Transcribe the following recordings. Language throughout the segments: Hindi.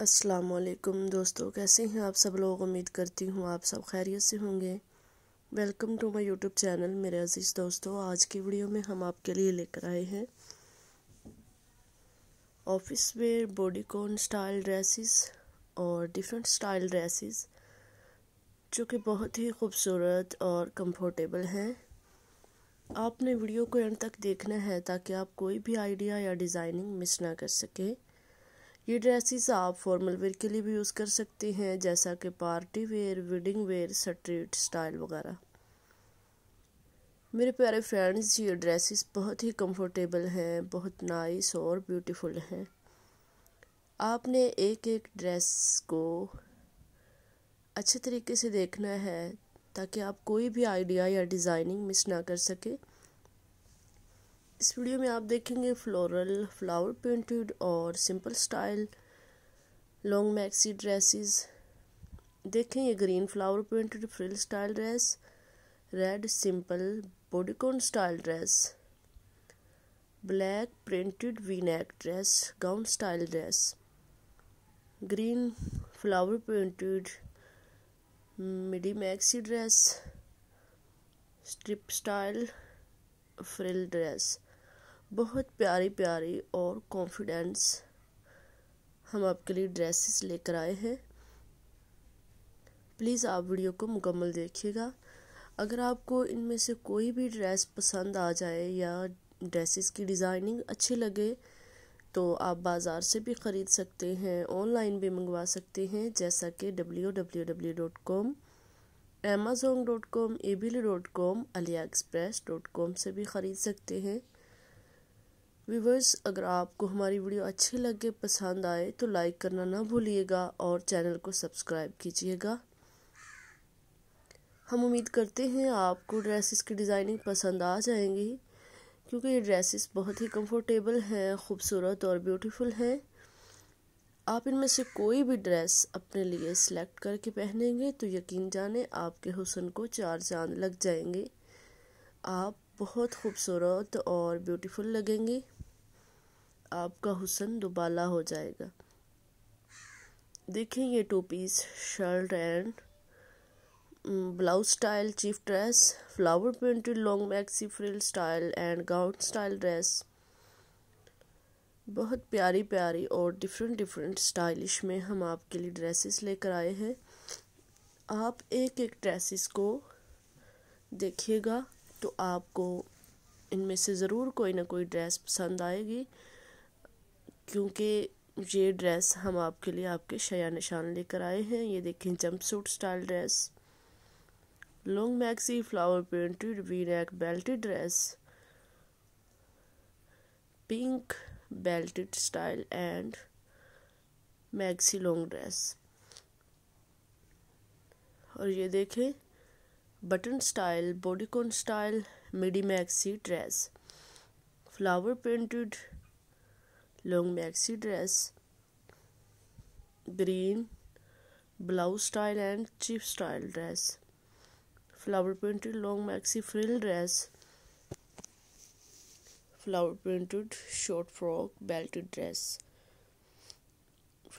अस्सलाम वालेकुम दोस्तों, कैसे हैं आप सब लोग? उम्मीद करती हूँ आप सब खैरियत से होंगे। Welcome to my YouTube channel मेरे अज़ीज़ दोस्तों। आज की वीडियो में हम आपके लिए लेकर आए हैं office wear bodycon style dresses और डिफरेंट स्टाइल ड्रेसेस, जो कि बहुत ही खूबसूरत और कंफर्टेबल हैं। आपने वीडियो को एंड तक देखना है ताकि आप कोई भी आइडिया या डिज़ाइनिंग मिस ना कर सकें। ये ड्रेसेस आप फॉर्मल वेयर के लिए भी यूज़ कर सकते हैं, जैसा कि party wear wedding wear street style वगैरह। मेरे प्यारे फ्रेंड्स ये ड्रेसेस बहुत ही कंफर्टेबल हैं, बहुत नाइस और ब्यूटीफुल हैं। आपने एक एक ड्रेस को अच्छे तरीके से देखना है, ताकि आप कोई भी आइडिया या डिज़ाइनिंग मिस ना कर सके। इस वीडियो में आप देखेंगे फ्लोरल फ्लावर प्रिंटेड और simple style long maxi dresses देखें ये green flower printed frill style dress red simple bodycon style dress black printed V neck dress gown style dress green flower printed midi maxi dress strip style frill dress बहुत प्यारी प्यारी और कॉन्फिडेंस हम आपके लिए ड्रेसेस लेकर आए हैं। प्लीज़ आप वीडियो को मुकम्मल देखिएगा। अगर आपको इनमें से कोई भी ड्रेस पसंद आ जाए या ड्रेसेस की डिज़ाइनिंग अच्छी लगे तो आप बाज़ार से भी ख़रीद सकते हैं ऑनलाइन भी मंगवा सकते हैं, जैसा कि W W W dot com Amazon dot com AVL dot com AliExpress dot com से भी ख़रीद सकते हैं। व्यूवर्स अगर आपको हमारी वीडियो अच्छी लगे, पसंद आए तो लाइक करना ना भूलिएगा और चैनल को सब्सक्राइब कीजिएगा। हम उम्मीद करते हैं आपको ड्रेसेस की डिज़ाइनिंग पसंद आ जाएँगी, क्योंकि ये ड्रेसेस बहुत ही कंफर्टेबल हैं, खूबसूरत और ब्यूटीफुल हैं। आप इनमें से कोई भी ड्रेस अपने लिए सिलेक्ट करके पहनेंगे तो यकीन जाने आपके हुसन को चार चाँद लग जाएँगे। आप बहुत खूबसूरत और ब्यूटीफुल लगेंगे। आपका हुसन दुबाला हो जाएगा। देखें ये two piece shirt and blouse style chief dress flower printed long maxi frill style and gown style dress बहुत प्यारी प्यारी और डिफरेंट डिफरेंट स्टाइलिश में हम आपके लिए ड्रेसेस लेकर आए हैं। आप एक एक ड्रेसेस को देखिएगा तो आपको इनमें से ज़रूर कोई ना कोई ड्रेस पसंद आएगी। क्योंकि ये ड्रेस हम आपके लिए आपके शया निशान लेकर आए हैं। ये देखें jumpsuit style dress long maxi flower printed V neck belted dress pink belted style and maxi long dress और ये देखें button style bodycon style midi maxi dress flower printed long maxi dress green blouse style and cheap style dress flower printed long maxi frill dress flower printed short frock belted dress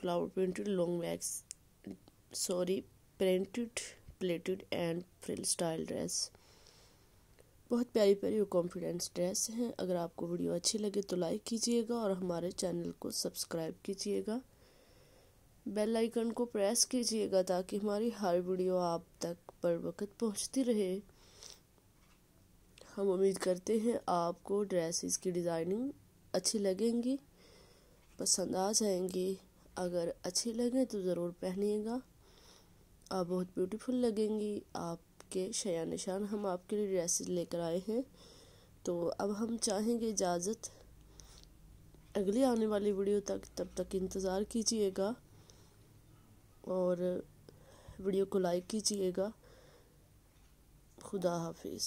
flower printed long maxi, sorry printed plated and frill style dress बहुत प्यारी प्यारी और कॉन्फिडेंस ड्रेस हैं। अगर आपको वीडियो अच्छी लगे तो लाइक कीजिएगा और हमारे चैनल को सब्सक्राइब कीजिएगा। बेल आइकन को प्रेस कीजिएगा ताकि हमारी हर वीडियो आप तक पर वक्त पहुँचती रहे। हम उम्मीद करते हैं आपको ड्रेसेस की डिज़ाइनिंग अच्छी लगेंगी, पसंद आ जाएँगी। अगर अच्छी लगे तो ज़रूर पहनिएगा। आप बहुत ब्यूटीफुल लगेंगी। आप के शया निशान हम आपके लिए ड्रेसेस लेकर आए हैं। तो अब हम चाहेंगे इजाज़त। अगली आने वाली वीडियो तक, तब तक इंतज़ार कीजिएगा और वीडियो को लाइक कीजिएगा। खुदा हाफिज़।